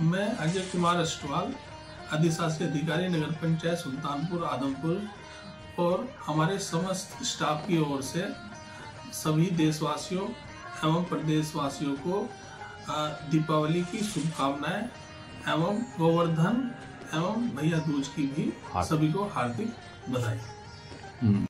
अजय कुमार अष्टवाल अधिशासी अधिकारी नगर पंचायत सुल्तानपुर आदमपुर और हमारे समस्त स्टाफ की ओर से सभी देशवासियों एवं प्रदेशवासियों को दीपावली की शुभकामनाएँ एवं गोवर्धन एवं भैया दूज की भी सभी को हार्दिक बधाई।